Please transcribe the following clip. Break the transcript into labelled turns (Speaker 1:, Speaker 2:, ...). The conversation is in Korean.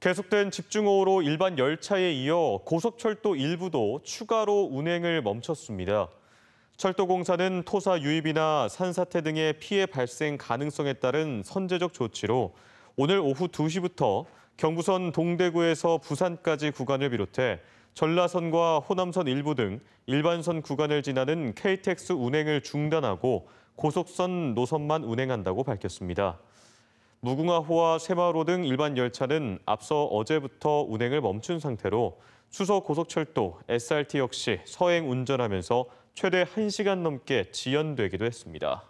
Speaker 1: 계속된 집중호우로 일반 열차에 이어 고속철도 일부도 추가로 운행을 멈췄습니다. 철도공사는 토사 유입이나 산사태 등의 피해 발생 가능성에 따른 선제적 조치로 오늘 오후 2시부터 경부선 동대구에서 부산까지 구간을 비롯해 전라선과 호남선 일부 등 일반선 구간을 지나는 KTX 운행을 중단하고 고속선 노선만 운행한다고 밝혔습니다. 무궁화호와 새마을호 등 일반 열차는 앞서 어제부터 운행을 멈춘 상태로 수서 고속철도 SRT 역시 서행 운전하면서 최대 1시간 넘게 지연되기도 했습니다.